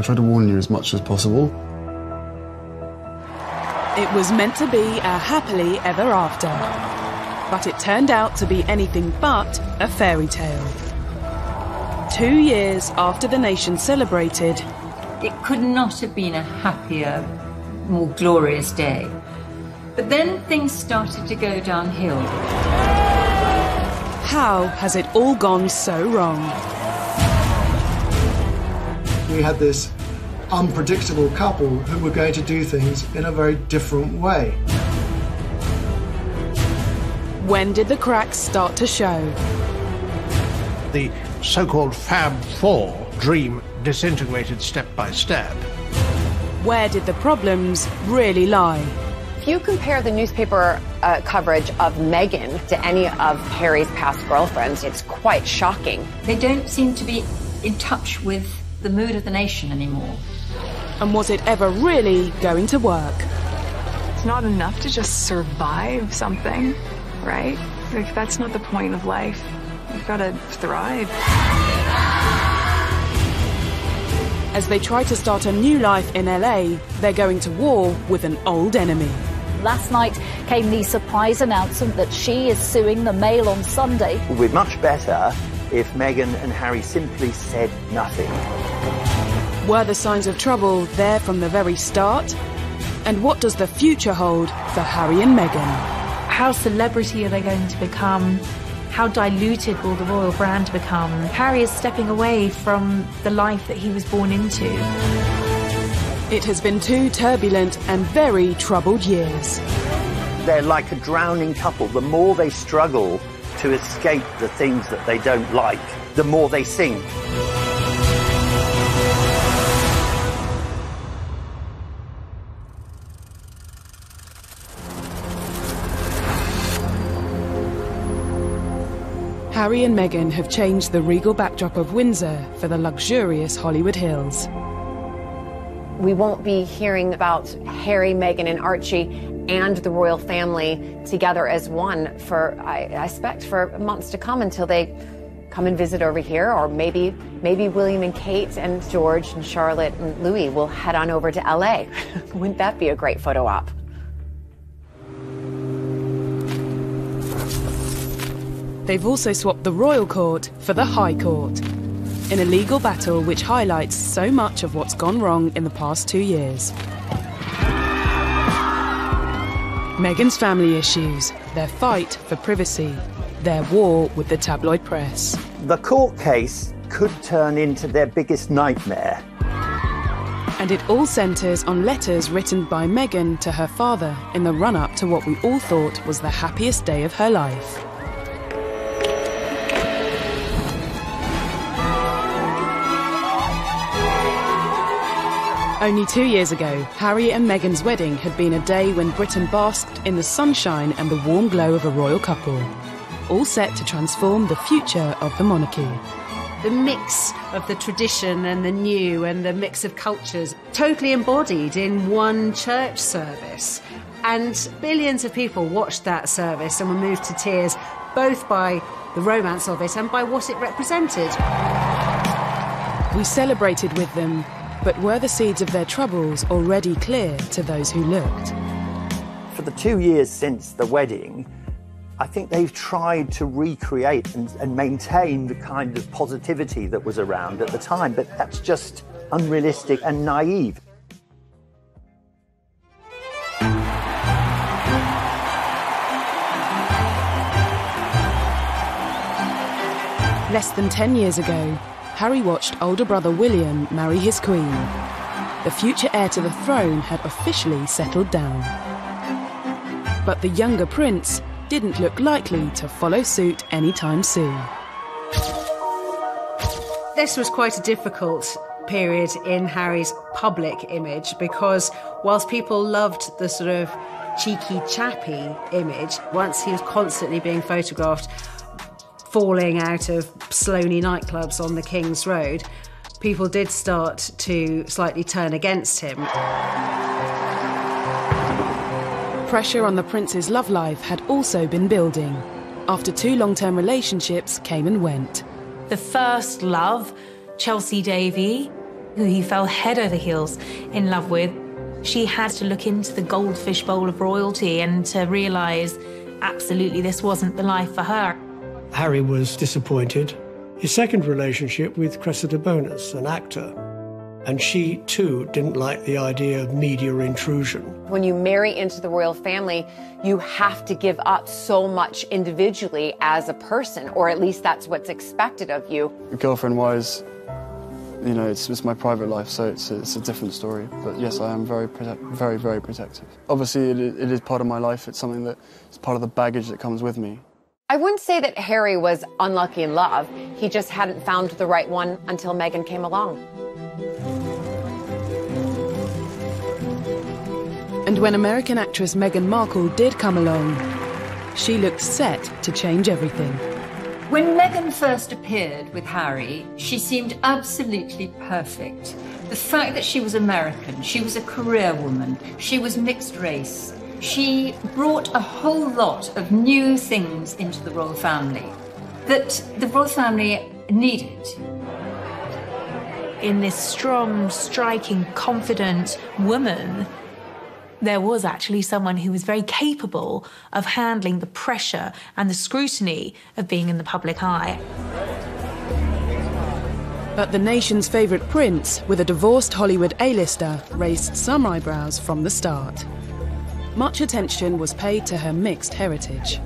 I try to warn you as much as possible. It was meant to be a happily ever after. But it turned out to be anything but a fairy tale. Two years after the nation celebrated, it could not have been a happier, more glorious day. But then things started to go downhill. How has it all gone so wrong? We had this unpredictable couple who were going to do things in a very different way. When did the cracks start to show? The so called Fab Four dream disintegrated step by step. Where did the problems really lie? If you compare the newspaper uh, coverage of Meghan to any of Harry's past girlfriends, it's quite shocking. They don't seem to be in touch with the mood of the nation anymore. And was it ever really going to work? It's not enough to just survive something, right? Like, that's not the point of life. You've got to thrive. As they try to start a new life in LA, they're going to war with an old enemy. Last night came the surprise announcement that she is suing the Mail on Sunday. It would be much better if Meghan and Harry simply said nothing. Were the signs of trouble there from the very start? And what does the future hold for Harry and Meghan? How celebrity are they going to become? How diluted will the royal brand become? Harry is stepping away from the life that he was born into. It has been two turbulent and very troubled years. They're like a drowning couple. The more they struggle to escape the things that they don't like, the more they sink. Harry and Meghan have changed the regal backdrop of Windsor for the luxurious Hollywood Hills. We won't be hearing about Harry, Meghan, and Archie and the royal family together as one for, I, I expect, for months to come until they come and visit over here, or maybe maybe William and Kate and George and Charlotte and Louis will head on over to LA. Wouldn't that be a great photo op? They've also swapped the royal court for the high court in a legal battle which highlights so much of what's gone wrong in the past two years. Meghan's family issues, their fight for privacy, their war with the tabloid press. The court case could turn into their biggest nightmare. And it all centres on letters written by Meghan to her father in the run up to what we all thought was the happiest day of her life. Only two years ago, Harry and Meghan's wedding had been a day when Britain basked in the sunshine and the warm glow of a royal couple, all set to transform the future of the monarchy. The mix of the tradition and the new and the mix of cultures totally embodied in one church service. And billions of people watched that service and were moved to tears both by the romance of it and by what it represented. We celebrated with them but were the seeds of their troubles already clear to those who looked? For the two years since the wedding, I think they've tried to recreate and, and, maintain the kind of positivity that was around at the time, but that's just unrealistic and naive. Less than 10 years ago, Harry watched older brother William marry his queen. The future heir to the throne had officially settled down. But the younger prince didn't look likely to follow suit anytime soon. This was quite a difficult period in Harry's public image because whilst people loved the sort of cheeky, chappy image, once he was constantly being photographed falling out of Sloane nightclubs on the King's Road, people did start to slightly turn against him. Pressure on the prince's love life had also been building. After two long term relationships came and went. The first love, Chelsy Davy, who he fell head over heels in love with. She had to look into the goldfish bowl of royalty and to realise absolutely this wasn't the life for her. Harry was disappointed. His second relationship with Cressida Bonas, an actor, and she too didn't like the idea of media intrusion. When you marry into the royal family, you have to give up so much individually as a person, or at least that's what's expected of you. Girlfriend wise, you know, it's, it's my private life, so it's, it's a different story. But yes, I am very, very, very protective. Obviously, it, it is part of my life. It's something that is part of the baggage that comes with me. I wouldn't say that Harry was unlucky in love. He just hadn't found the right one until Meghan came along. And when American actress Meghan Markle did come along, she looked set to change everything. When Meghan first appeared with Harry, she seemed absolutely perfect. The fact that she was American, she was a career woman, she was mixed race, she brought a whole lot of new things into the royal family that the royal family needed. In this strong, striking, confident woman, there was actually someone who was very capable of handling the pressure and the scrutiny of being in the public eye. But the nation's favourite prince, with a divorced Hollywood A-lister, raised some eyebrows from the start. Much attention was paid to her mixed heritage.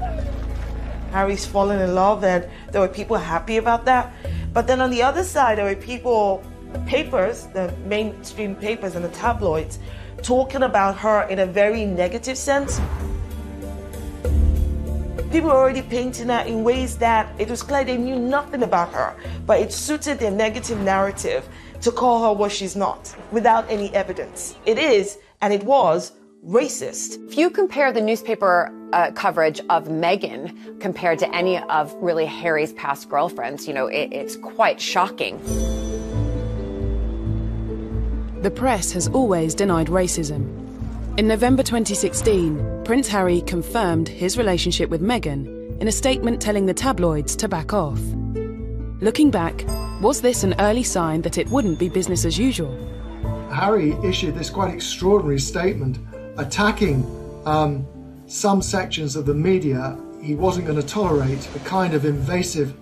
Harry's fallen in love, and there were people happy about that. But then on the other side, there were people, papers, the mainstream papers and the tabloids, talking about her in a very negative sense. People were already painting her in ways that it was clear they knew nothing about her, but it suited their negative narrative to call her what she's not without any evidence. It is, and it was, racist. If you compare the newspaper uh, coverage of Meghan compared to any of really Harry's past girlfriends, you know, it, it's quite shocking. The press has always denied racism. In November 2016, Prince Harry confirmed his relationship with Meghan in a statement telling the tabloids to back off. Looking back, was this an early sign that it wouldn't be business as usual? Harry issued this quite extraordinary statement attacking um, some sections of the media. He wasn't going to tolerate the kind of invasive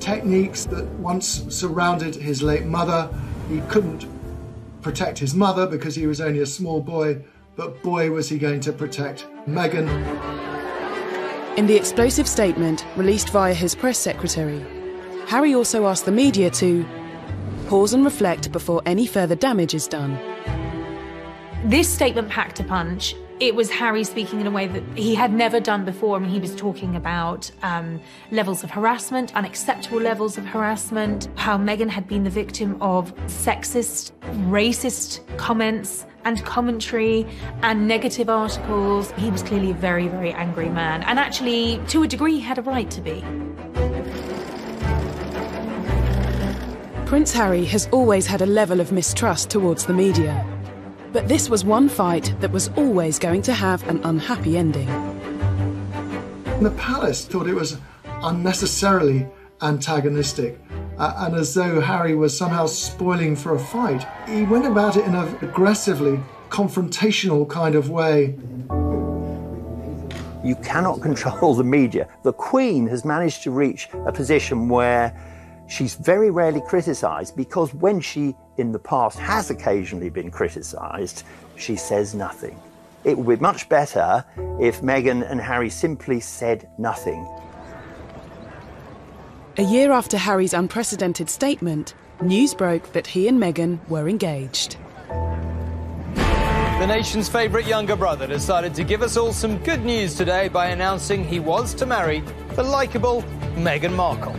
techniques that once surrounded his late mother. He couldn't protect his mother because he was only a small boy, but boy was he going to protect Meghan. In the explosive statement released via his press secretary, Harry also asked the media to pause and reflect before any further damage is done. This statement packed a punch. It was Harry speaking in a way that he had never done before. I mean, he was talking about um, levels of harassment, unacceptable levels of harassment, how Meghan had been the victim of sexist, racist comments and commentary and negative articles. He was clearly a very, very angry man. And actually, to a degree, he had a right to be. Prince Harry has always had a level of mistrust towards the media. But this was one fight that was always going to have an unhappy ending. The palace thought it was unnecessarily antagonistic, uh, and as though Harry was somehow spoiling for a fight. He went about it in an aggressively confrontational kind of way. You cannot control the media. The Queen has managed to reach a position where she's very rarely criticised because when she, in the past, has occasionally been criticised, she says nothing. It would be much better if Meghan and Harry simply said nothing. A year after Harry's unprecedented statement, news broke that he and Meghan were engaged. The nation's favourite younger brother decided to give us all some good news today by announcing he was to marry the likeable Meghan Markle.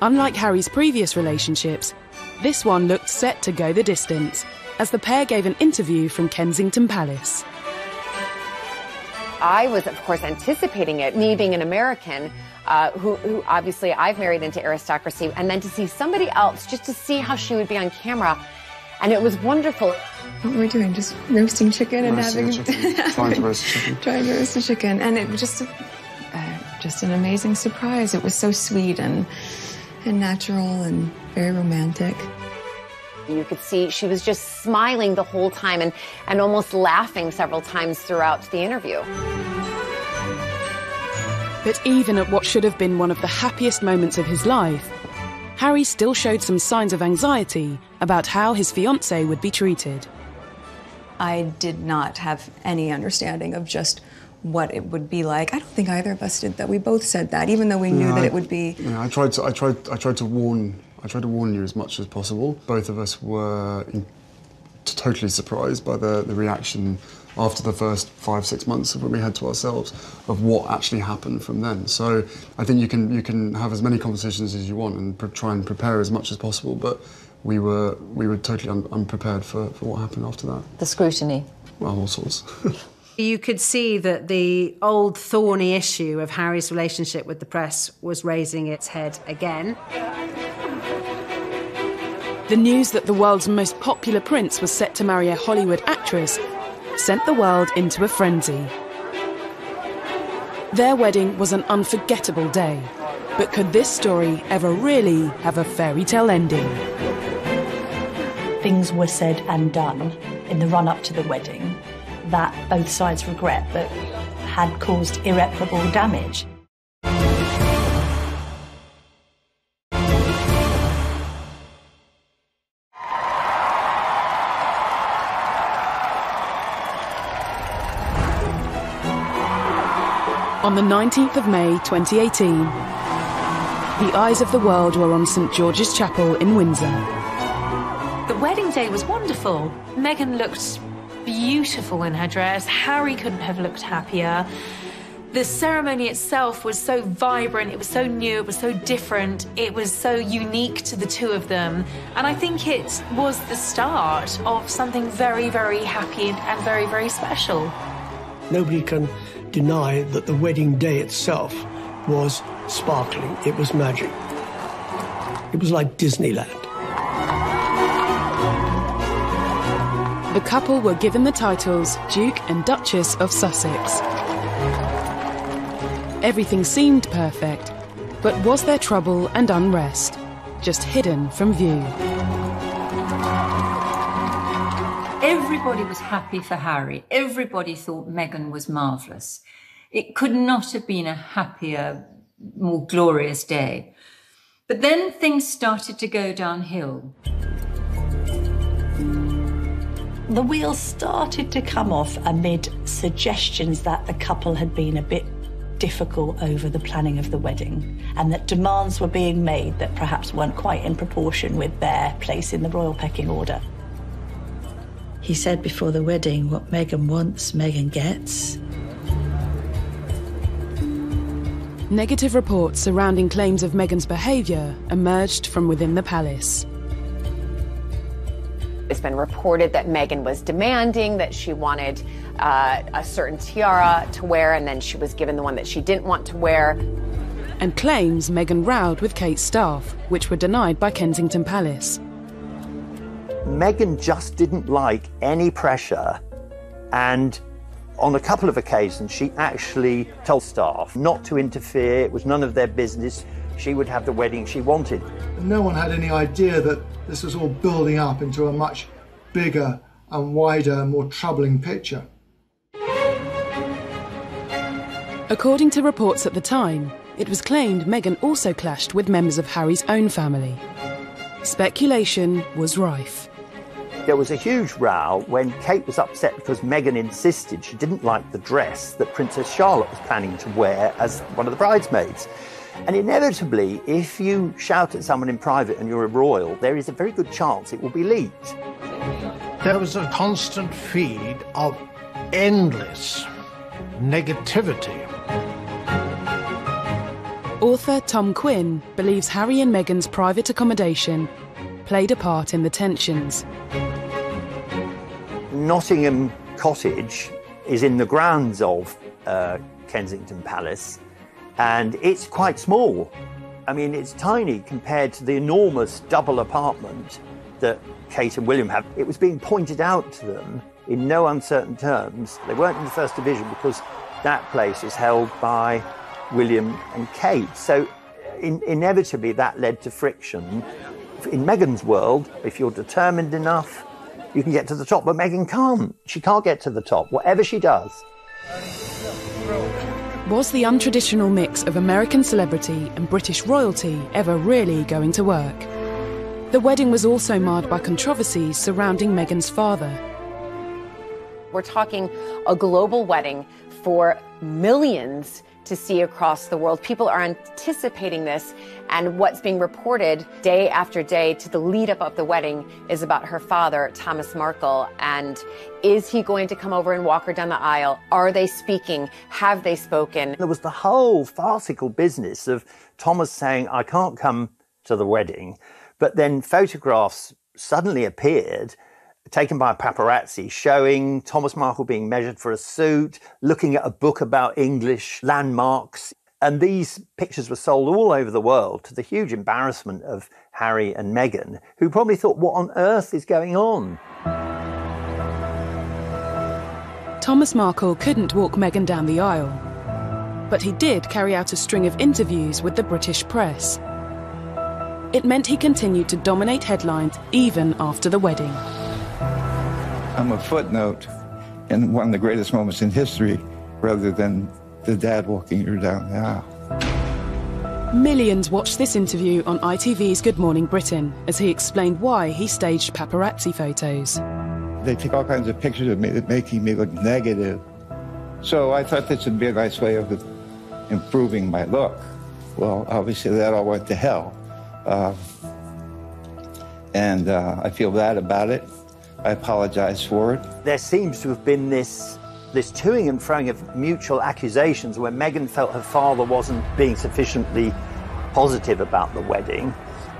Unlike Harry's previous relationships, this one looked set to go the distance as the pair gave an interview from Kensington Palace. I was, of course, anticipating it, me being an American, uh, who, who, obviously I've married into aristocracy, and then to see somebody else, just to see how she would be on camera. And it was wonderful. What were we doing? Just roasting chicken and Roasting having. chicken. Trying to roast chicken. Trying to roast a chicken. And it was just. Uh, just just an amazing surprise. It was so sweet and and natural and very romantic. You could see she was just smiling the whole time and, and almost laughing several times throughout the interview. But even at what should have been one of the happiest moments of his life, Harry still showed some signs of anxiety about how his fiancée would be treated. I did not have any understanding of just what it would be like. I don't think either of us did that. We both said that, even though we knew No, that I- it would be. You know, I tried to, I tried, I tried to warn, I tried to warn you as much as possible. Both of us were in, totally surprised by the, the reaction after the first five, six months of when we had to ourselves of what actually happened from then. So I think you can, you can have as many conversations as you want and pre- try and prepare as much as possible. But we were, we were totally un- unprepared for, for what happened after that. The scrutiny. Well, all sorts. You could see that the old thorny issue of Harry's relationship with the press was raising its head again. The news that the world's most popular prince was set to marry a Hollywood actress sent the world into a frenzy. Their wedding was an unforgettable day, but could this story ever really have a fairy tale ending? things were said and done in the run up to the wedding that both sides regret but had caused irreparable damage. On the 19th of May 2018, the eyes of the world were on St George's Chapel in Windsor. The wedding day was wonderful. Meghan looked beautiful in her dress. Harry couldn't have looked happier. The ceremony itself was so vibrant, it was so new, it was so different, it was so unique to the two of them. And I think it was the start of something very, very happy and, very, very special. Nobody can deny that the wedding day itself was sparkling. It was magic. It was like Disneyland. The couple were given the titles Duke and Duchess of Sussex. Everything seemed perfect, but was there trouble and unrest, just hidden from view? Everybody was happy for Harry. Everybody thought Meghan was marvellous. It could not have been a happier, more glorious day. But then things started to go downhill. The wheels started to come off amid suggestions that the couple had been a bit difficult over the planning of the wedding and that demands were being made that perhaps weren't quite in proportion with their place in the royal pecking order. He said before the wedding, what Meghan wants, Meghan gets. Negative reports surrounding claims of Meghan's behaviour emerged from within the palace. It's been reported that Meghan was demanding that she wanted uh, a certain tiara to wear, and then she was given the one that she didn't want to wear. And claims Meghan rowed with Kate's staff, which were denied by Kensington Palace. Meghan just didn't like any pressure, and on a couple of occasions, she actually told staff not to interfere. It was none of their business. She would have the wedding she wanted. No one had any idea that this was all building up into a much bigger and wider, more troubling picture. According to reports at the time, it was claimed Meghan also clashed with members of Harry's own family. Speculation was rife. There was a huge row when Kate was upset because Meghan insisted she didn't like the dress that Princess Charlotte was planning to wear as one of the bridesmaids. And inevitably, if you shout at someone in private and you're a royal, there is a very good chance it will be leaked. There was a constant feed of endless negativity. Author Tom Quinn believes Harry and Meghan's private accommodation played a part in the tensions. Nottingham Cottage is in the grounds of uh, Kensington Palace, and it's quite small. I mean, it's tiny compared to the enormous double apartment that Kate and William have. It was being pointed out to them in no uncertain terms. They weren't in the first division because that place is held by William and Kate. So in, inevitably that led to friction. In Meghan's world, if you're determined enough, you can get to the top, but Meghan can't. She can't get to the top, whatever she does. Was the untraditional mix of American celebrity and British royalty ever really going to work? The wedding was also marred by controversies surrounding Meghan's father. We're talking a global wedding for millions to see across the world. People are anticipating this, and what's being reported day after day to the lead up of the wedding is about her father, Thomas Markle. And is he going to come over and walk her down the aisle? Are they speaking? Have they spoken? There was the whole farcical business of Thomas saying, I can't come to the wedding, but then photographs suddenly appeared taken by paparazzi showing Thomas Markle being measured for a suit, looking at a book about English landmarks. And these pictures were sold all over the world to the huge embarrassment of Harry and Meghan, who probably thought, what on earth is going on? Thomas Markle couldn't walk Meghan down the aisle, but he did carry out a string of interviews with the British press. It meant he continued to dominate headlines even after the wedding. I'm a footnote in one of the greatest moments in history rather than the dad walking her down the aisle. Millions watched this interview on ITV's Good Morning Britain as he explained why he staged paparazzi photos. They take all kinds of pictures of me that making me look negative. So I thought this would be a nice way of improving my look. Well, obviously that all went to hell. Uh, and uh, I feel bad about it. I apologize for it. There seems to have been this this toing and froing of mutual accusations where Meghan felt her father wasn't being sufficiently positive about the wedding,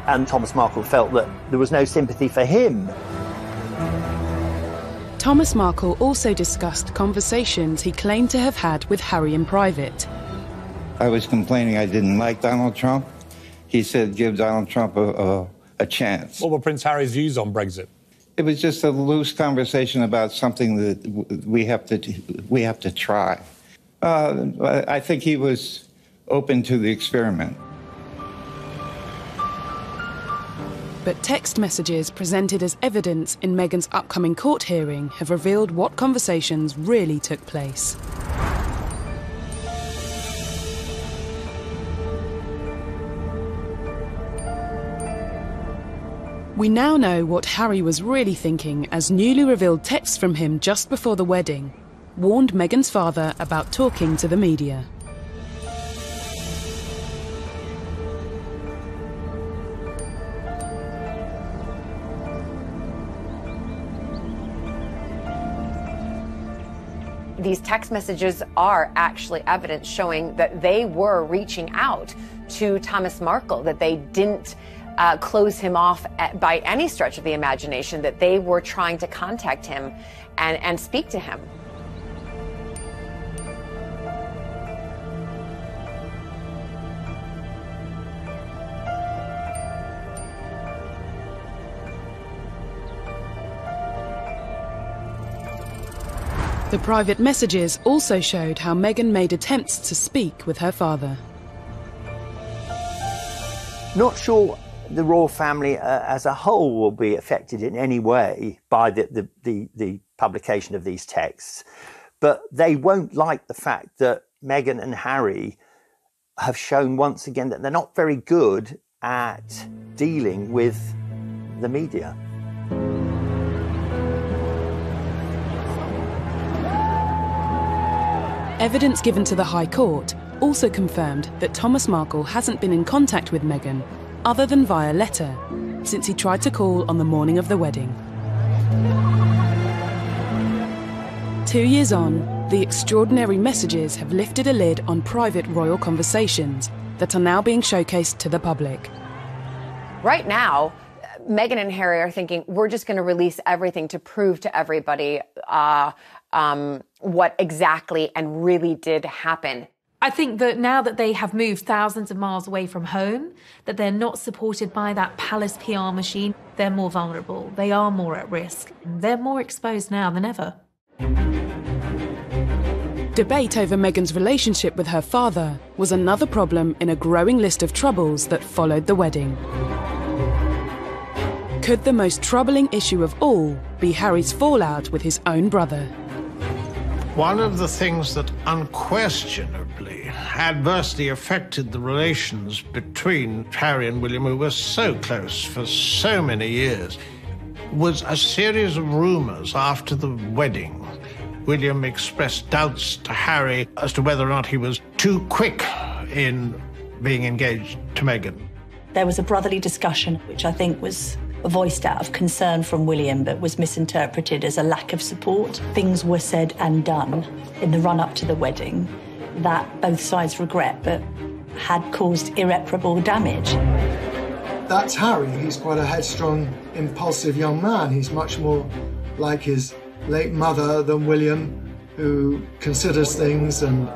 and Thomas Markle felt that there was no sympathy for him. Thomas Markle also discussed conversations he claimed to have had with Harry in private. I was complaining I didn't like Donald Trump. He said, give Donald Trump a, a, a chance. What were Prince Harry's views on Brexit? It was just a loose conversation about something that we have to we have to try. Uh, I think he was open to the experiment. But text messages presented as evidence in Meghan's upcoming court hearing have revealed what conversations really took place. We now know what Harry was really thinking as newly revealed texts from him just before the wedding warned Meghan's father about talking to the media. These text messages are actually evidence showing that they were reaching out to Thomas Markle, that they didn't uh, close him off at, by any stretch of the imagination, that they were trying to contact him and, and speak to him. The private messages also showed how Meghan made attempts to speak with her father. Not sure the royal family uh, as a whole will be affected in any way by the, the, the, the, publication of these texts, but they won't like the fact that Meghan and Harry have shown once again that they're not very good at dealing with the media. Evidence given to the High Court also confirmed that Thomas Markle hasn't been in contact with Meghan other than via letter, since he tried to call on the morning of the wedding. Two years on, the extraordinary messages have lifted a lid on private royal conversations that are now being showcased to the public. Right now, Meghan and Harry are thinking, we're just going to release everything to prove to everybody uh, um, what exactly and really did happen. I think that now that they have moved thousands of miles away from home, that they're not supported by that palace PR machine, they're more vulnerable. They are more at risk. They're more exposed now than ever. Debate over Meghan's relationship with her father was another problem in a growing list of troubles that followed the wedding. Could the most troubling issue of all be Harry's fallout with his own brother? One of the things that unquestionably adversely affected the relations between Harry and William, who were so close for so many years, was a series of rumours after the wedding William expressed doubts to Harry as to whether or not he was too quick in being engaged to Meghan. There was a brotherly discussion, which I think was voiced out of concern from William, but was misinterpreted as a lack of support. Things were said and done in the run up to the wedding that both sides regret, but had caused irreparable damage. That's Harry. He's quite a headstrong, impulsive young man. He's much more like his late mother than William, who considers things and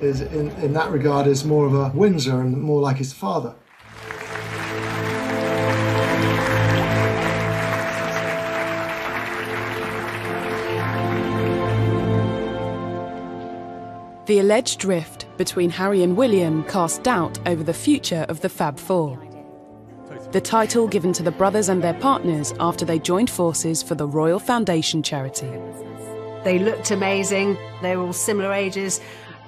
is in, in that regard is more of a Windsor and more like his father. The alleged rift between Harry and William cast doubt over the future of the Fab Four the title given to the brothers and their partners after they joined forces for the Royal Foundation charity. They looked amazing, they were all similar ages,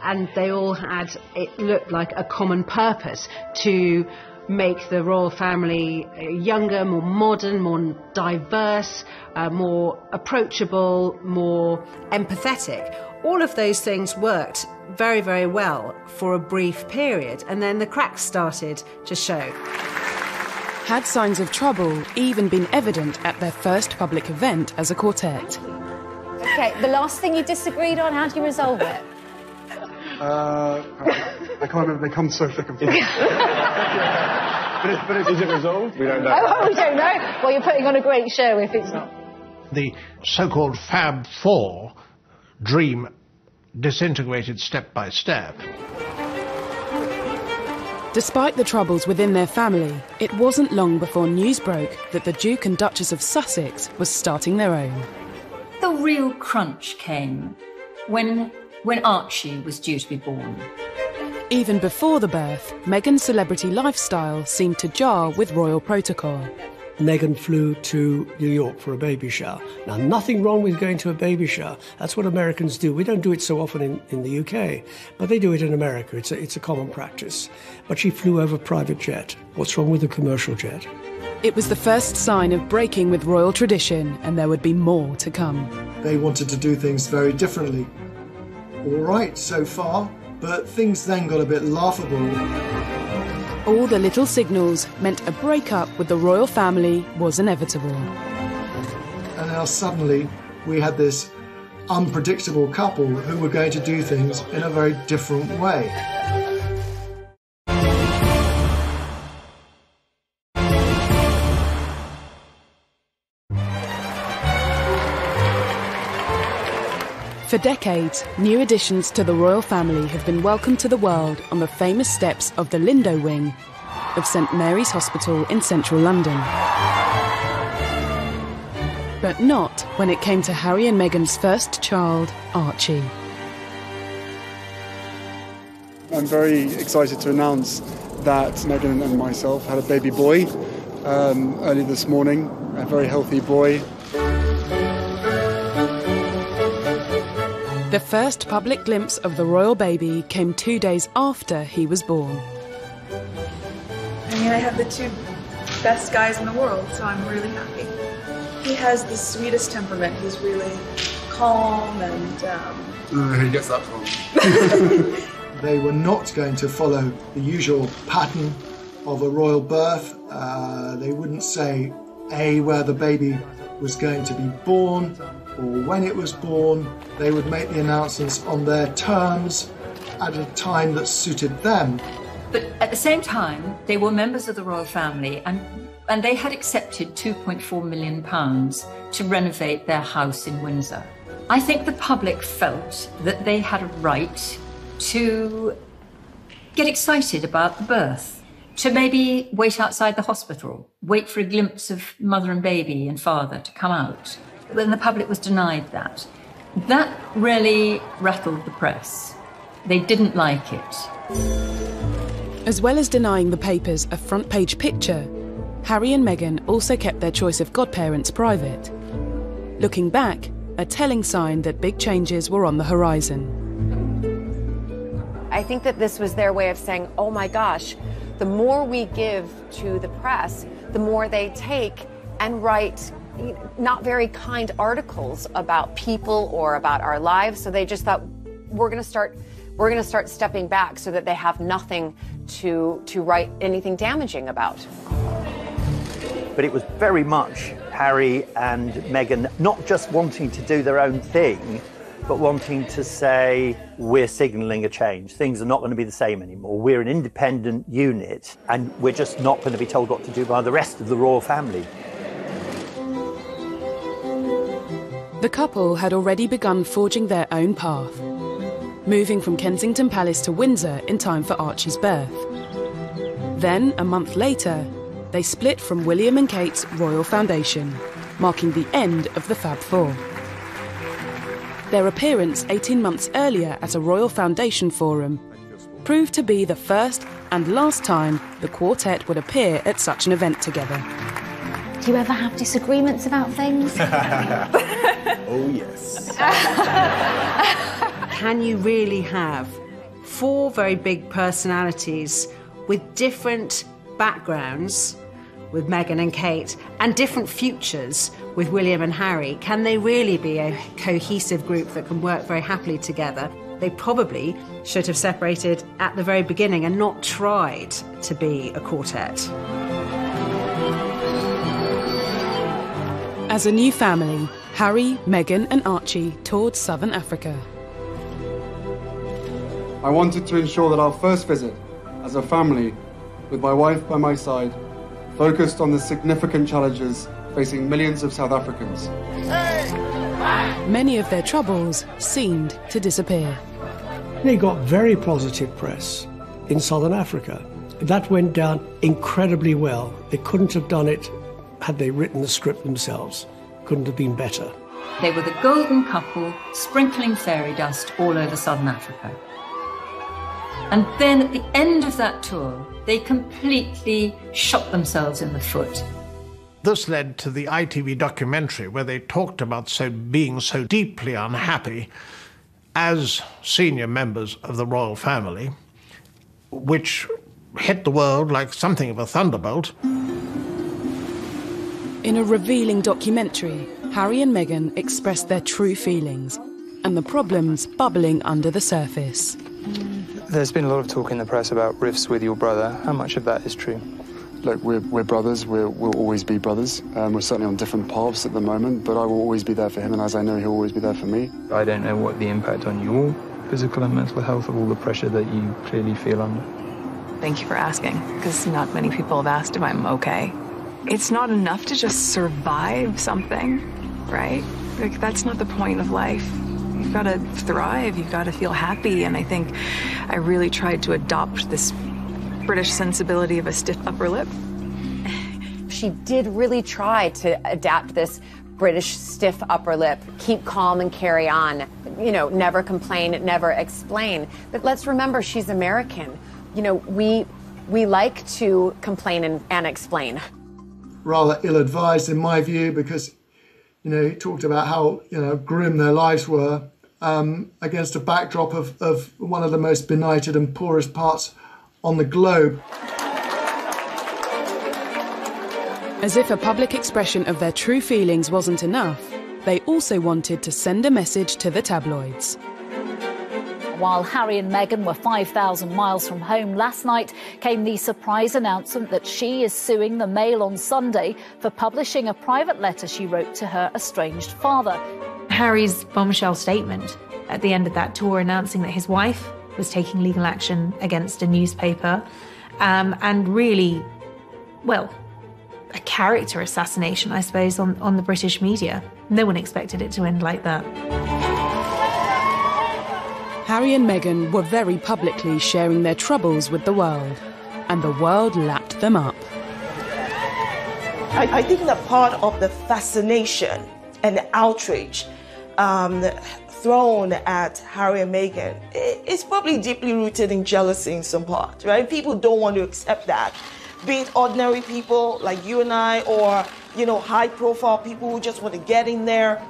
and they all had, it looked like a common purpose to make the royal family younger, more modern, more diverse, uh, more approachable, more empathetic. All of those things worked very, very well for a brief period, and then the cracks started to show. Had signs of trouble even been evident at their first public event as a quartet? Okay, the last thing you disagreed on, how do you resolve it? Uh, I can't remember. They come so thick and fast. but, it, but it, is it resolved? We don't know. Oh, we don't know. Well, you're putting on a great show if it's not. The so-called Fab Four dream disintegrated step by step. Despite the troubles within their family, it wasn't long before news broke that the Duke and Duchess of Sussex was starting their own. The real crunch came when, when Archie was due to be born. Even before the birth, Meghan's celebrity lifestyle seemed to jar with royal protocol. Meghan flew to New York for a baby shower. Now, nothing wrong with going to a baby shower. That's what Americans do. We don't do it so often in, in the UK, but they do it in America. It's a, it's a common practice. But she flew over private jet. What's wrong with a commercial jet? It was the first sign of breaking with royal tradition, and there would be more to come. They wanted to do things very differently. All right so far, but things then got a bit laughable. All the little signals meant a breakup with the royal family was inevitable. And now suddenly we had this unpredictable couple who were going to do things in a very different way. For decades, new additions to the royal family have been welcomed to the world on the famous steps of the Lindo Wing of St Mary's Hospital in central London. But not when it came to Harry and Meghan's first child, Archie. I'm very excited to announce that Meghan and myself had a baby boy um, early this morning, a very healthy boy. The first public glimpse of the royal baby came two days after he was born. I mean, I have the two best guys in the world, so I'm really happy. He has the sweetest temperament. He's really calm and. Um... Uh, he gets that from. they were not going to follow the usual pattern of a royal birth. Uh, they wouldn't say A, where the baby was going to be born, or when it was born. They would make the announcements on their terms at a time that suited them. But at the same time, they were members of the royal family and, and they had accepted £2.4 million to renovate their house in Windsor. I think the public felt that they had a right to get excited about the birth, to maybe wait outside the hospital, wait for a glimpse of mother and baby and father to come out. Then the public was denied that. That really rattled the press. They didn't like it. As well as denying the papers a front page picture, Harry and Meghan also kept their choice of godparents private. Looking back, a telling sign that big changes were on the horizon. I think that this was their way of saying, oh my gosh, the more we give to the press, the more they take and write not very kind articles about people or about our lives. So they just thought we're going to start we're going to start stepping back so that they have nothing to to write anything damaging about. But it was very much Harry and Meghan not just wanting to do their own thing, but wanting to say, we're signalling a change. Things are not going to be the same anymore. We're an independent unit, and we're just not going to be told what to do by the rest of the royal family. The couple had already begun forging their own path, moving from Kensington Palace to Windsor in time for Archie's birth. Then, a month later, they split from William and Kate's Royal Foundation, marking the end of the Fab Four. Their appearance 18 months earlier at a Royal Foundation forum proved to be the first and last time the quartet would appear at such an event together. Do you ever have disagreements about things? oh, yes. Can you really have four very big personalities with different backgrounds with Meghan and Kate and different futures with William and Harry? Can they really be a cohesive group that can work very happily together? They probably should have separated at the very beginning and not tried to be a quartet. As a new family, Harry, Meghan, and Archie toured southern Africa. I wanted to ensure that our first visit as a family, with my wife by my side, focused on the significant challenges facing millions of South Africans. Many of their troubles seemed to disappear. They got very positive press in southern Africa. That went down incredibly well. They couldn't have done it had they written the script themselves. Couldn't have been better. They were the golden couple sprinkling fairy dust all over southern Africa. And then at the end of that tour, they completely shot themselves in the foot. This led to the ITV documentary where they talked about so being so deeply unhappy as senior members of the royal family, which hit the world like something of a thunderbolt. In a revealing documentary, Harry and Meghan expressed their true feelings and the problems bubbling under the surface. There's been a lot of talk in the press about rifts with your brother. How much of that is true? Look, we're, we're brothers. We're, we'll always be brothers. Um, we're certainly on different paths at the moment, but I will always be there for him, and as I know he'll always be there for me. I don't know what the impact on your physical and mental health of all the pressure that you clearly feel under. Thank you for asking, because not many people have asked if I'm okay. It's not enough to just survive something, right? Like, that's not the point of life. You've got to thrive, you've got to feel happy, and I think I really tried to adopt this British sensibility of a stiff upper lip. She did really try to adapt this British stiff upper lip, keep calm and carry on, you know, never complain, never explain. But let's remember she's American. You know, we we like to complain and, and explain. Rather ill advised, in my view, because, you know, he talked about how, you know, grim their lives were um, against a backdrop of, of one of the most benighted and poorest parts on the globe. As if a public expression of their true feelings wasn't enough, they also wanted to send a message to the tabloids. While Harry and Meghan were 5,000 miles from home last night, came the surprise announcement that she is suing the Mail on Sunday for publishing a private letter she wrote to her estranged father. Harry's bombshell statement at the end of that tour announcing that his wife was taking legal action against a newspaper um, and really, well, a character assassination, I suppose, on, on the British media. No one expected it to end like that. Harry and Meghan were very publicly sharing their troubles with the world, and the world lapped them up. I, I think that part of the fascination and the outrage um, thrown at Harry and Meghan, it's probably deeply rooted in jealousy in some part, right? People don't want to accept that. Be it ordinary people like you and I, or you know, high profile people who just want to get in there.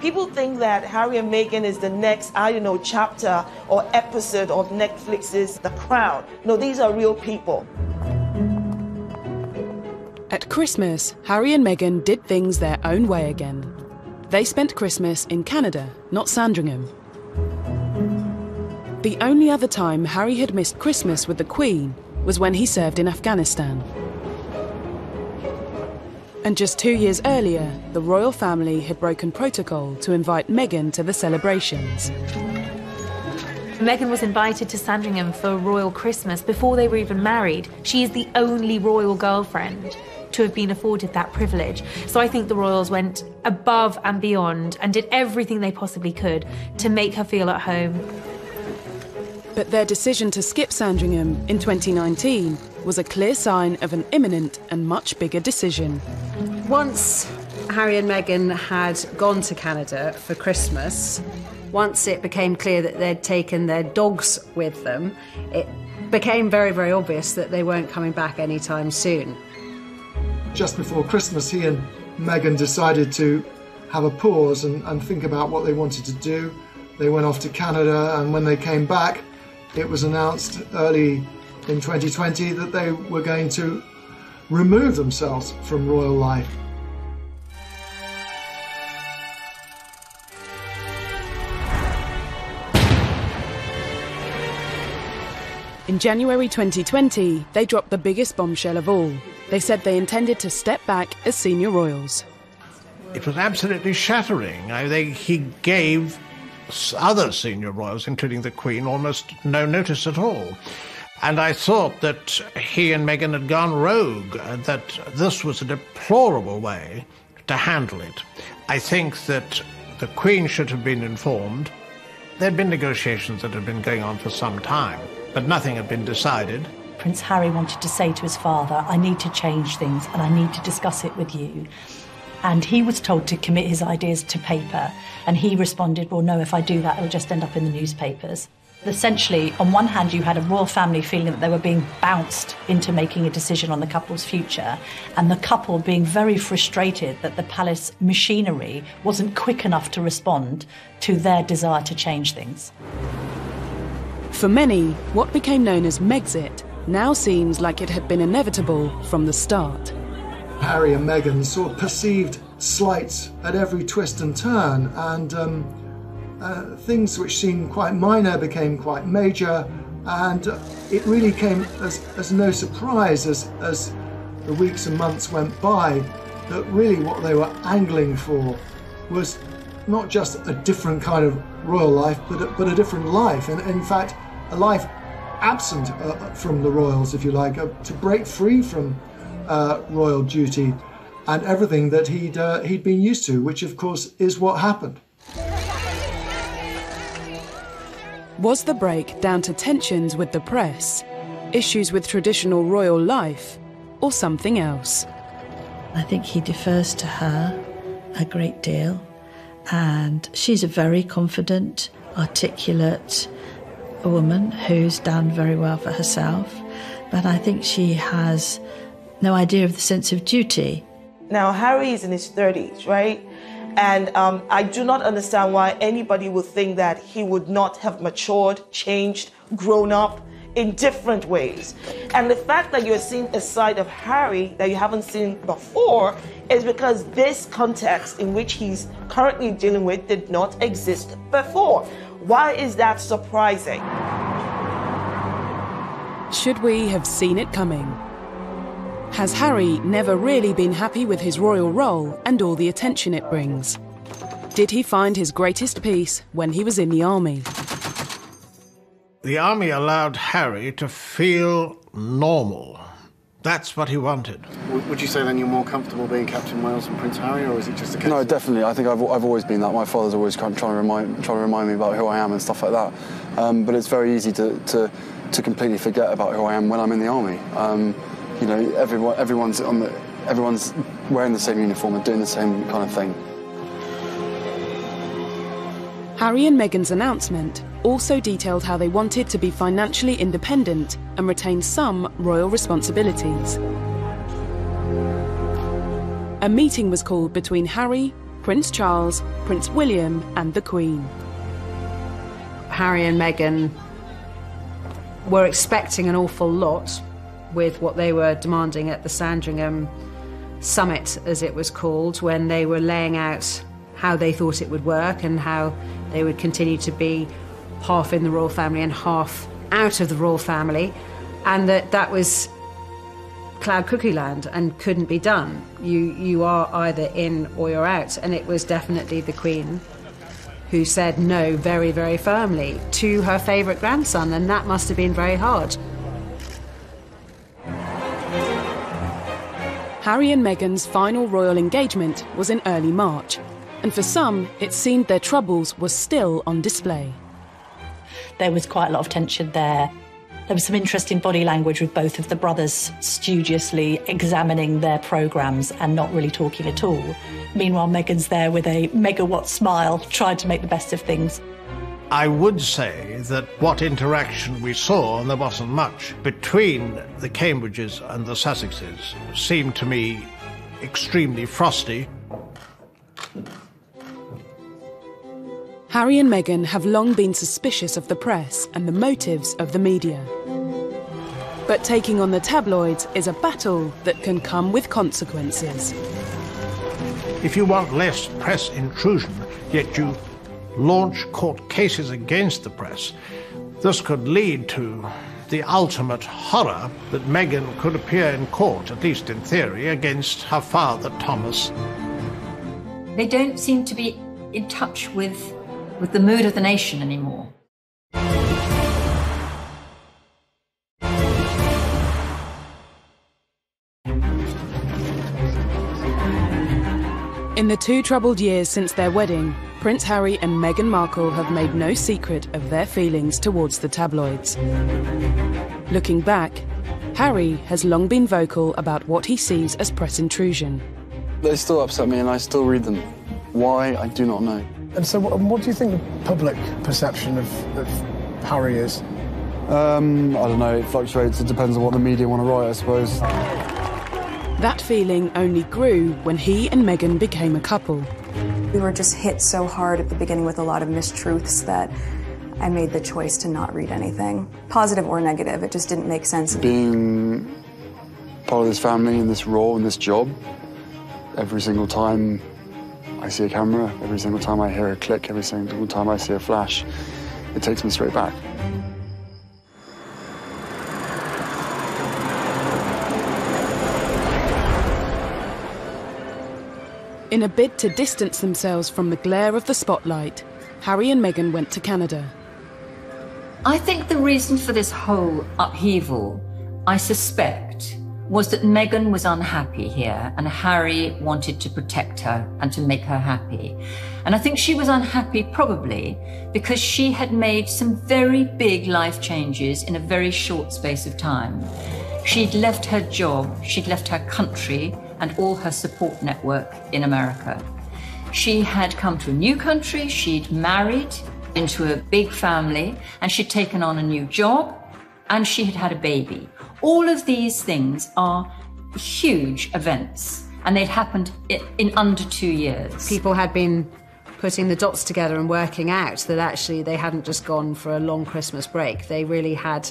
People think that Harry and Meghan is the next, I don't know, chapter or episode of Netflix's The Crown. No, these are real people. At Christmas, Harry and Meghan did things their own way again. They spent Christmas in Canada, not Sandringham. The only other time Harry had missed Christmas with the Queen was when he served in Afghanistan. And just two years earlier, the royal family had broken protocol to invite Meghan to the celebrations. Meghan was invited to Sandringham for a royal Christmas before they were even married. She is the only royal girlfriend to have been afforded that privilege. So I think the royals went above and beyond and did everything they possibly could to make her feel at home. But their decision to skip Sandringham in 2019 was a clear sign of an imminent and much bigger decision. Once Harry and Meghan had gone to Canada for Christmas, once it became clear that they'd taken their dogs with them, it became very, very obvious that they weren't coming back anytime soon just before Christmas, he and Meghan decided to have a pause and, and think about what they wanted to do. They went off to Canada, and when they came back, it was announced early in 2020 that they were going to remove themselves from royal life. In January 2020, they dropped the biggest bombshell of all. They said they intended to step back as senior royals. It was absolutely shattering. I, they, he gave other senior royals, including the Queen, almost no notice at all. And I thought that he and Meghan had gone rogue, uh, that this was a deplorable way to handle it. I think that the Queen should have been informed. There had been negotiations that had been going on for some time, but nothing had been decided. Prince Harry wanted to say to his father, I need to change things and I need to discuss it with you. And he was told to commit his ideas to paper. And he responded, Well, no, if I do that, it'll just end up in the newspapers. Essentially, on one hand, you had a royal family feeling that they were being bounced into making a decision on the couple's future, and the couple being very frustrated that the palace machinery wasn't quick enough to respond to their desire to change things. For many, what became known as Megxit now seems like it had been inevitable from the start. Harry and Meghan saw perceived slights at every twist and turn, and um, uh, things which seemed quite minor became quite major, and it really came as, as no surprise as, as the weeks and months went by that really what they were angling for was not just a different kind of royal life, but a, but a different life, and in fact, a life absent uh, from the royals, if you like, uh, to break free from uh, royal duty and everything that he'd uh, he'd been used to, which of course is what happened. Was the break down to tensions with the press, issues with traditional royal life, or something else? I think he defers to her a great deal, and she's a very confident, articulate, woman who's done very well for herself, but I think she has no idea of the sense of duty. Now, Harry is in his 30s, right? And um, I do not understand why anybody would think that he would not have matured, changed, grown up in different ways. And the fact that you're seeing a side of Harry that you haven't seen before is because this context in which he's currently dealing with did not exist before. Why is that surprising? Should we have seen it coming? Has Harry never really been happy with his royal role and all the attention it brings? Did he find his greatest peace when he was in the army? The army allowed Harry to feel normal. That's what he wanted. Would you say then you're more comfortable being Captain Wales than Prince Harry, or is it just a case? No, definitely. I think I've, I've always been that. My father's always trying to remind trying to remind me about who I am and stuff like that. Um, but it's very easy to, to to completely forget about who I am when I'm in the army. Um, you know, everyone everyone's on the everyone's wearing the same uniform and doing the same kind of thing. Harry and Meghan's announcement also detailed how they wanted to be financially independent and retain some royal responsibilities. A meeting was called between Harry, Prince Charles, Prince William, and the Queen. Harry and Meghan were expecting an awful lot with what they were demanding at the Sandringham summit, as it was called, when they were laying out how they thought it would work and how they would continue to be half in the royal family and half out of the royal family, and that that was cloud cuckoo land and couldn't be done. You you are either in or you're out, and it was definitely the Queen who said no very very firmly to her favourite grandson, and that must have been very hard. Harry and Meghan's final royal engagement was in early March, and for some, it seemed their troubles were still on display. There was quite a lot of tension there. There was some interesting body language with both of the brothers studiously examining their programmes and not really talking at all. Meanwhile, Meghan's there with a megawatt smile, trying to make the best of things. I would say that what interaction we saw, and there wasn't much, between the Cambridges and the Sussexes seemed to me extremely frosty. Harry and Meghan have long been suspicious of the press and the motives of the media. But taking on the tabloids is a battle that can come with consequences. If you want less press intrusion, yet you launch court cases against the press, this could lead to the ultimate horror that Meghan could appear in court, at least in theory, against her father, Thomas. They don't seem to be in touch with, with the mood of the nation anymore. In the two troubled years since their wedding, Prince Harry and Meghan Markle have made no secret of their feelings towards the tabloids. Looking back, Harry has long been vocal about what he sees as press intrusion. They still upset me and I still read them. Why, I do not know. And so, what, what do you think the public perception of, of Harry is? Um, I don't know, it fluctuates. It depends on what the media want to write, I suppose. That feeling only grew when he and Meghan became a couple. We were just hit so hard at the beginning with a lot of mistruths that I made the choice to not read anything, positive or negative. It just didn't make sense. Being part of this family and this role and this job, every single time I see a camera, every single time I hear a click, every single time I see a flash, it takes me straight back. In a bid to distance themselves from the glare of the spotlight, Harry and Meghan went to Canada. I think the reason for this whole upheaval, I suspect, was that Meghan was unhappy here and Harry wanted to protect her and to make her happy. And I think she was unhappy probably because she had made some very big life changes in a very short space of time. She'd left her job, she'd left her country and all her support network in America. She had come to a new country, she'd married into a big family, and she'd taken on a new job, and she had had a baby. All of these things are huge events, and they'd happened in under two years. People had been putting the dots together and working out that actually they hadn't just gone for a long Christmas break. They really had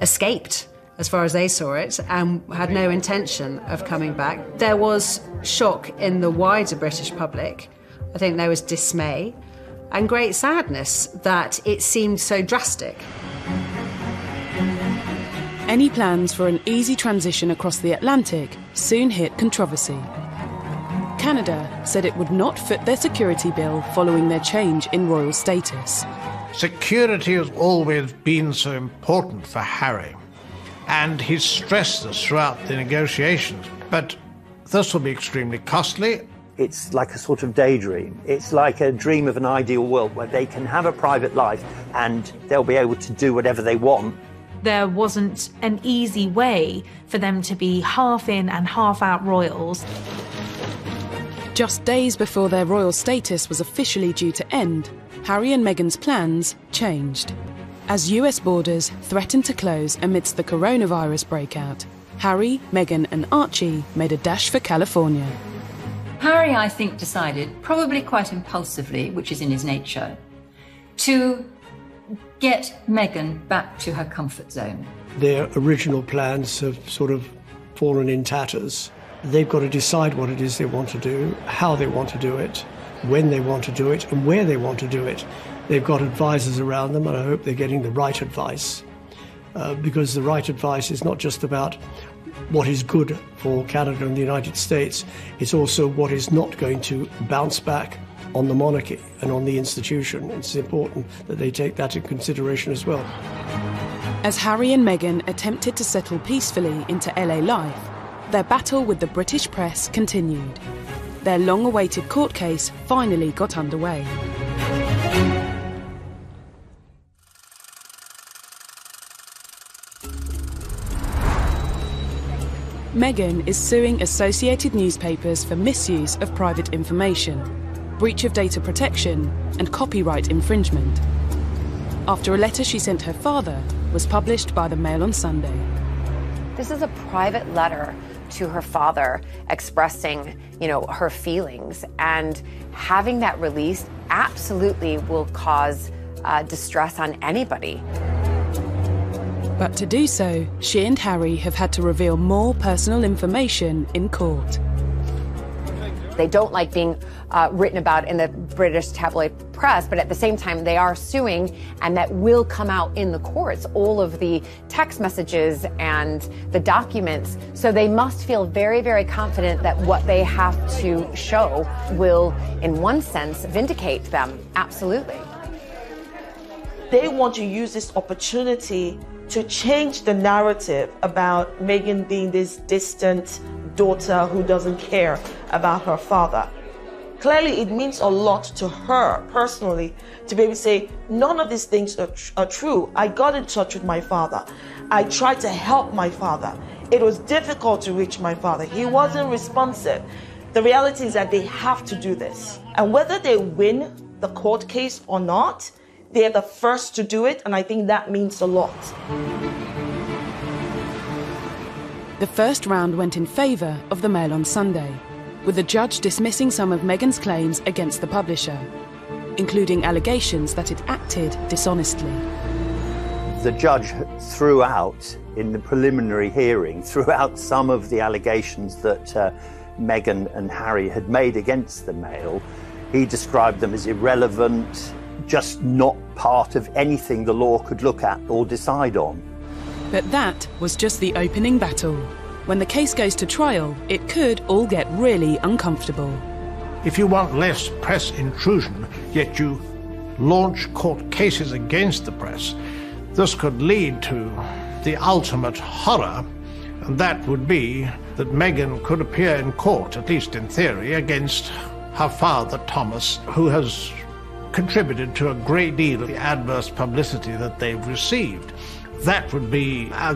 escaped as far as they saw it, and had no intention of coming back. There was shock in the wider British public. I think there was dismay and great sadness that it seemed so drastic. Any plans for an easy transition across the Atlantic soon hit controversy. Canada said it would not foot their security bill following their change in royal status. Security has always been so important for Harry and he stressed this throughout the negotiations. But this will be extremely costly. It's like a sort of daydream. It's like a dream of an ideal world where they can have a private life and they'll be able to do whatever they want. There wasn't an easy way for them to be half in and half out royals. Just days before their royal status was officially due to end, Harry and Meghan's plans changed. As US borders threatened to close amidst the coronavirus breakout, Harry, Meghan, and Archie made a dash for California. Harry, I think, decided, probably quite impulsively, which is in his nature, to get Meghan back to her comfort zone. Their original plans have sort of fallen in tatters. They've got to decide what it is they want to do, how they want to do it, when they want to do it, and where they want to do it. They've got advisors around them, and I hope they're getting the right advice. Uh, because the right advice is not just about what is good for Canada and the United States, it's also what is not going to bounce back on the monarchy and on the institution. It's important that they take that into consideration as well. As Harry and Meghan attempted to settle peacefully into LA life, their battle with the British press continued. Their long awaited court case finally got underway. Meghan is suing Associated Newspapers for misuse of private information, breach of data protection, and copyright infringement. After a letter she sent her father was published by the Mail on Sunday. This is a private letter to her father expressing, you know, her feelings and having that released absolutely will cause uh, distress on anybody. But to do so, she and Harry have had to reveal more personal information in court. They don't like being uh, written about in the British tabloid press, but at the same time, they are suing, and that will come out in the courts all of the text messages and the documents. So they must feel very, very confident that what they have to show will, in one sense, vindicate them. Absolutely. They want to use this opportunity to change the narrative about Meghan being this distant daughter who doesn't care about her father. Clearly, it means a lot to her personally to be able to say, none of these things are, tr- are true. I got in touch with my father. I tried to help my father. It was difficult to reach my father. He wasn't responsive. The reality is that they have to do this. And whether they win the court case or not, they're the first to do it, and I think that means a lot. The first round went in favour of the Mail on Sunday, with the judge dismissing some of Meghan's claims against the publisher, including allegations that it acted dishonestly. The judge threw out, in the preliminary hearing, threw out some of the allegations that uh, Meghan and Harry had made against the Mail. He described them as irrelevant, just not part of anything the law could look at or decide on. But that was just the opening battle. When the case goes to trial, it could all get really uncomfortable. If you want less press intrusion, yet you launch court cases against the press, this could lead to the ultimate horror, and that would be that Meghan could appear in court, at least in theory, against her father Thomas, who has contributed to a great deal of the adverse publicity that they've received. That would be a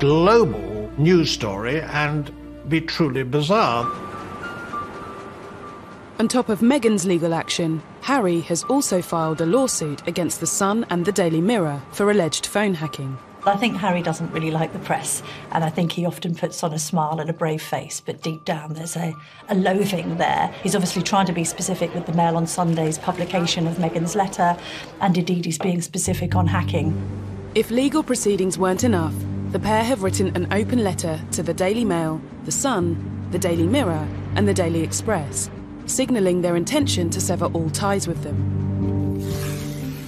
global news story and be truly bizarre. On top of Meghan's legal action, Harry has also filed a lawsuit against The Sun and the Daily Mirror for alleged phone hacking. I think Harry doesn't really like the press, and I think he often puts on a smile and a brave face, but deep down there's a, a loathing there. He's obviously trying to be specific with the Mail on Sunday's publication of Meghan's letter, and indeed he's being specific on hacking. If legal proceedings weren't enough, the pair have written an open letter to the Daily Mail, The Sun, the Daily Mirror, and the Daily Express, signalling their intention to sever all ties with them.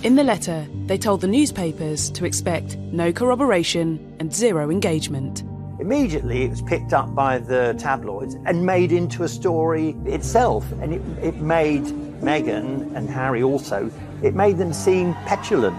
In the letter, they told the newspapers to expect no corroboration and zero engagement. Immediately, it was picked up by the tabloids and made into a story itself. And it, it made Meghan and Harry also, it made them seem petulant.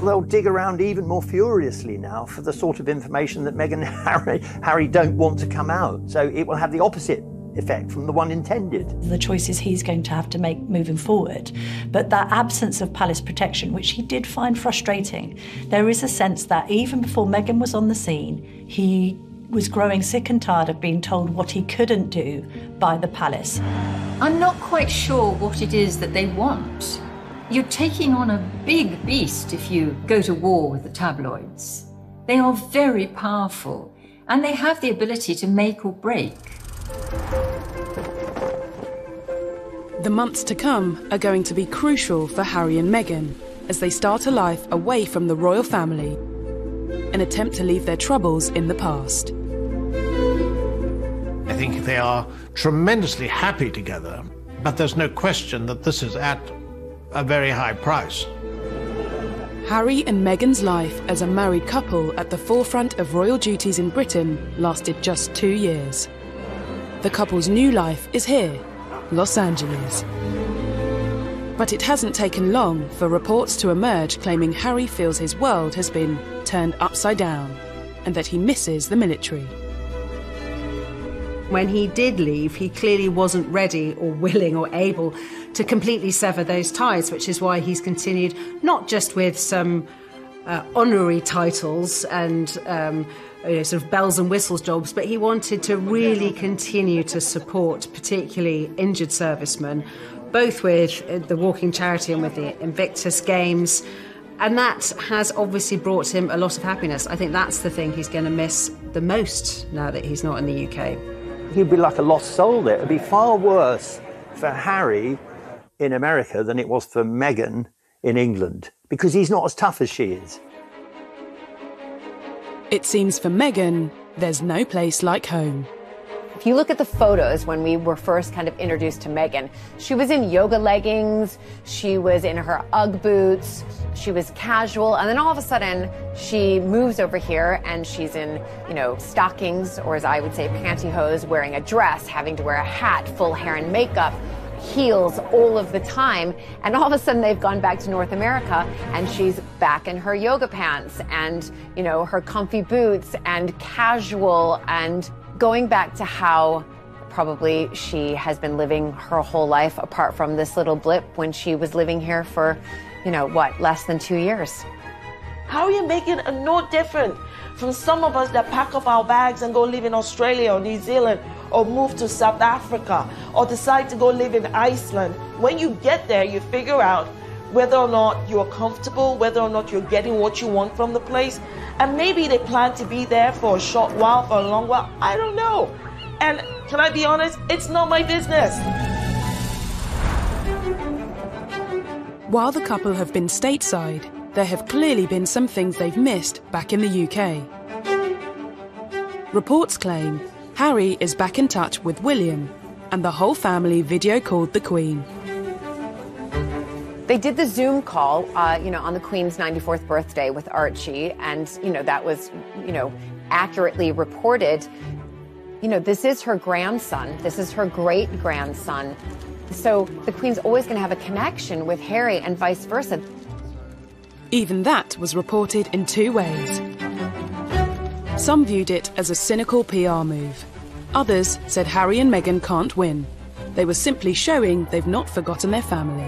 They'll dig around even more furiously now for the sort of information that Meghan and Harry, Harry don't want to come out. So it will have the opposite effect from the one intended. The choices he's going to have to make moving forward. But that absence of palace protection, which he did find frustrating, there is a sense that even before Meghan was on the scene, he was growing sick and tired of being told what he couldn't do by the palace. I'm not quite sure what it is that they want. You're taking on a big beast if you go to war with the tabloids. They are very powerful, and they have the ability to make or break. The months to come are going to be crucial for Harry and Meghan as they start a life away from the royal family, an attempt to leave their troubles in the past. I think they are tremendously happy together, but there's no question that this is at a very high price. Harry and Meghan's life as a married couple at the forefront of royal duties in Britain lasted just two years. The couple's new life is here, Los Angeles. But it hasn't taken long for reports to emerge claiming Harry feels his world has been turned upside down and that he misses the military. When he did leave, he clearly wasn't ready or willing or able to completely sever those ties, which is why he's continued not just with some uh, honorary titles and um, you know, sort of bells and whistles jobs, but he wanted to really continue to support particularly injured servicemen, both with uh, the Walking Charity and with the Invictus Games. And that has obviously brought him a lot of happiness. I think that's the thing he's going to miss the most now that he's not in the UK he'd be like a lost soul there. It'd be far worse for Harry in America than it was for Meghan in England because he's not as tough as she is. It seems for Meghan, there's no place like home. If you look at the photos when we were first kind of introduced to Meghan, she was in yoga leggings, she was in her Ugg boots, she was casual, and then all of a sudden she moves over here and she's in, you know, stockings, or as I would say, pantyhose, wearing a dress, having to wear a hat, full hair and makeup heels all of the time. And all of a sudden they've gone back to North America and she's back in her yoga pants and, you know, her comfy boots and casual and going back to how probably she has been living her whole life apart from this little blip when she was living here for, you know, what, less than two years. How are you making a no different from some of us that pack up our bags and go live in Australia or New Zealand or move to South Africa or decide to go live in Iceland? When you get there, you figure out whether or not you're comfortable, whether or not you're getting what you want from the place. And maybe they plan to be there for a short while, for a long while. I don't know. And can I be honest? It's not my business. While the couple have been stateside, there have clearly been some things they've missed back in the UK. Reports claim Harry is back in touch with William, and the whole family video called the Queen. They did the Zoom call, uh, you know, on the Queen's 94th birthday with Archie, and you know that was, you know, accurately reported. You know, this is her grandson. This is her great grandson. So the Queen's always going to have a connection with Harry, and vice versa. Even that was reported in two ways. Some viewed it as a cynical PR move. Others said Harry and Meghan can't win. They were simply showing they've not forgotten their family.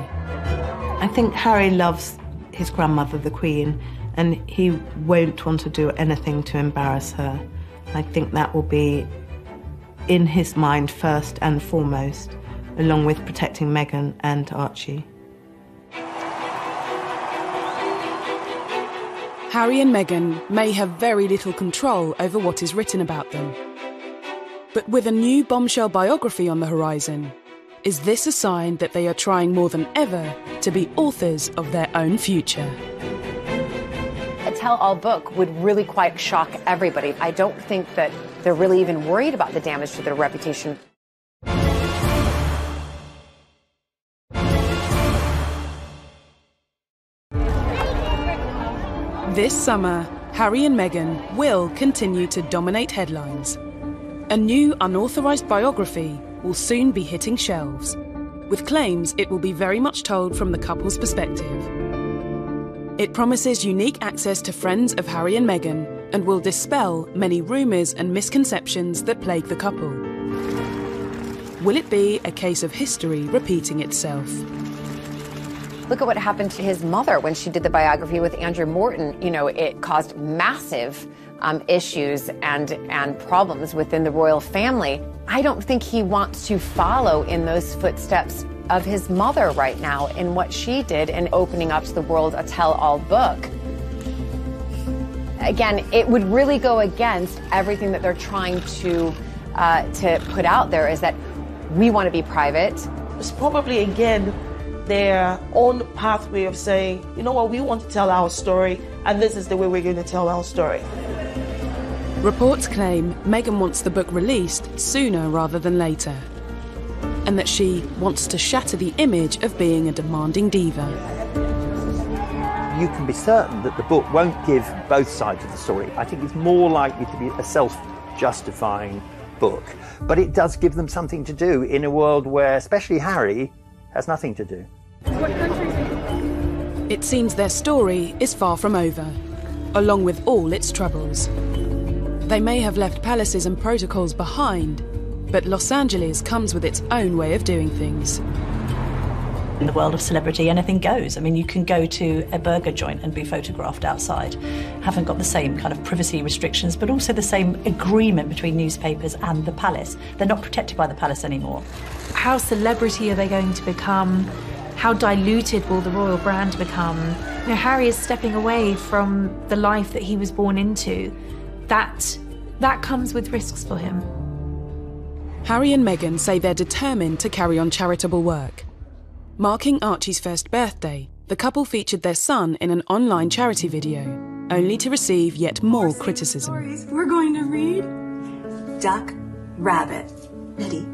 I think Harry loves his grandmother, the Queen, and he won't want to do anything to embarrass her. I think that will be in his mind first and foremost, along with protecting Meghan and Archie. Harry and Meghan may have very little control over what is written about them. But with a new bombshell biography on the horizon, is this a sign that they are trying more than ever to be authors of their own future? A tell all book would really quite shock everybody. I don't think that they're really even worried about the damage to their reputation. This summer, Harry and Meghan will continue to dominate headlines. A new unauthorised biography will soon be hitting shelves, with claims it will be very much told from the couple's perspective. It promises unique access to friends of Harry and Meghan and will dispel many rumours and misconceptions that plague the couple. Will it be a case of history repeating itself? Look at what happened to his mother when she did the biography with Andrew Morton. You know, it caused massive um, issues and and problems within the royal family. I don't think he wants to follow in those footsteps of his mother right now in what she did in opening up to the world a tell-all book. Again, it would really go against everything that they're trying to uh, to put out there. Is that we want to be private. It's probably again their own pathway of saying, you know what, we want to tell our story, and this is the way we're going to tell our story. Reports claim Meghan wants the book released sooner rather than later, and that she wants to shatter the image of being a demanding diva. You can be certain that the book won't give both sides of the story. I think it's more likely to be a self justifying book, but it does give them something to do in a world where, especially Harry, has nothing to do. It seems their story is far from over, along with all its troubles. They may have left palaces and protocols behind, but Los Angeles comes with its own way of doing things. In the world of celebrity, anything goes. I mean, you can go to a burger joint and be photographed outside. Haven't got the same kind of privacy restrictions, but also the same agreement between newspapers and the palace. They're not protected by the palace anymore. How celebrity are they going to become? How diluted will the royal brand become? You know, Harry is stepping away from the life that he was born into. That that comes with risks for him. Harry and Meghan say they're determined to carry on charitable work. Marking Archie's first birthday, the couple featured their son in an online charity video, only to receive yet more criticism. We're going to read Duck, Rabbit, Betty.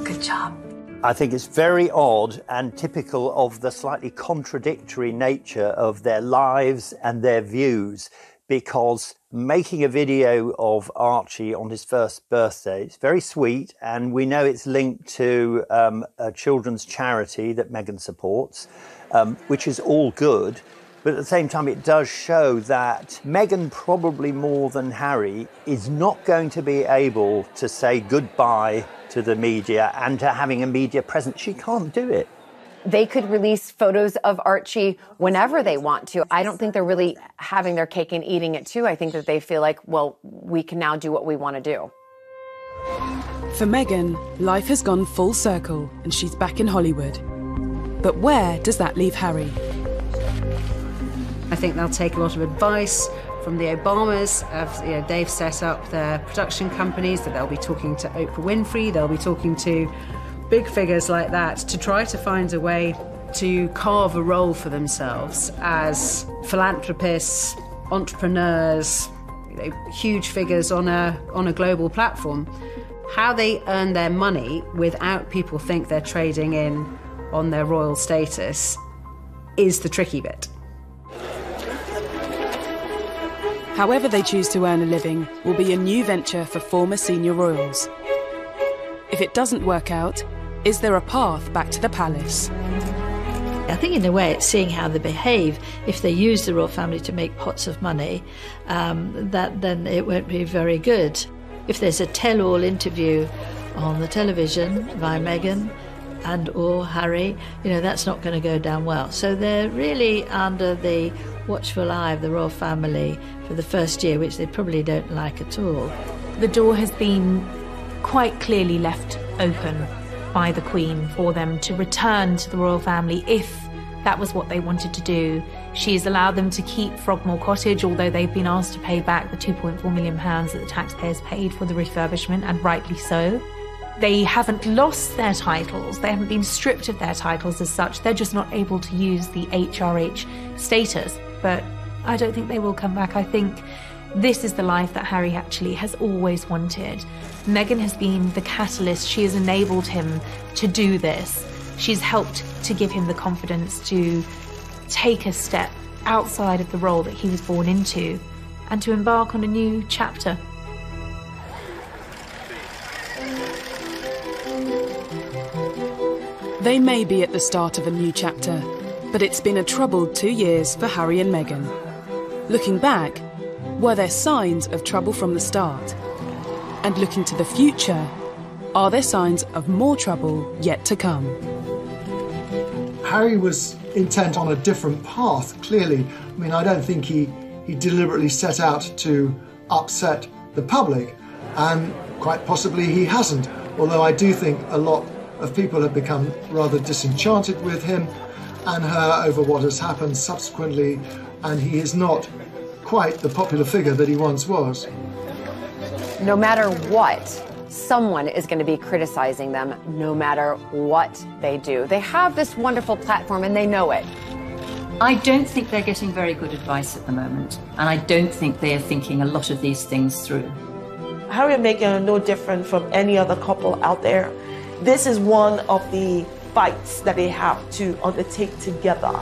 Good job. I think it's very odd and typical of the slightly contradictory nature of their lives and their views because making a video of Archie on his first birthday is very sweet, and we know it's linked to um, a children's charity that Meghan supports, um, which is all good. But at the same time, it does show that Meghan, probably more than Harry, is not going to be able to say goodbye to the media and to having a media presence. She can't do it they could release photos of Archie whenever they want to. I don't think they're really having their cake and eating it too. I think that they feel like, well, we can now do what we want to do. For Meghan, life has gone full circle and she's back in Hollywood. But where does that leave Harry? I think they'll take a lot of advice from the Obamas. You know, they've set up their production companies that they'll be talking to Oprah Winfrey, they'll be talking to big figures like that to try to find a way to carve a role for themselves as philanthropists, entrepreneurs, you know, huge figures on a on a global platform. How they earn their money without people think they're trading in on their royal status is the tricky bit. However they choose to earn a living will be a new venture for former senior royals. If it doesn't work out, is there a path back to the palace? I think, in a way, it's seeing how they behave. If they use the royal family to make pots of money, um, that then it won't be very good. If there's a tell-all interview on the television by Meghan and or Harry, you know that's not going to go down well. So they're really under the watchful eye of the royal family for the first year, which they probably don't like at all. The door has been quite clearly left open by the Queen for them to return to the royal family if that was what they wanted to do. She has allowed them to keep Frogmore Cottage, although they've been asked to pay back the £2.4 million that the taxpayers paid for the refurbishment, and rightly so. They haven't lost their titles, they haven't been stripped of their titles as such, they're just not able to use the HRH status. But I don't think they will come back. I think this is the life that Harry actually has always wanted. Meghan has been the catalyst. She has enabled him to do this. She's helped to give him the confidence to take a step outside of the role that he was born into and to embark on a new chapter. They may be at the start of a new chapter, but it's been a troubled two years for Harry and Meghan. Looking back, were there signs of trouble from the start? And looking to the future, are there signs of more trouble yet to come? Harry was intent on a different path, clearly. I mean, I don't think he, he deliberately set out to upset the public, and quite possibly he hasn't. Although I do think a lot of people have become rather disenchanted with him and her over what has happened subsequently, and he is not quite the popular figure that he once was. No matter what, someone is going to be criticizing them no matter what they do. They have this wonderful platform and they know it. I don't think they're getting very good advice at the moment, and I don't think they are thinking a lot of these things through. Harry and Meghan are no different from any other couple out there. This is one of the fights that they have to undertake together.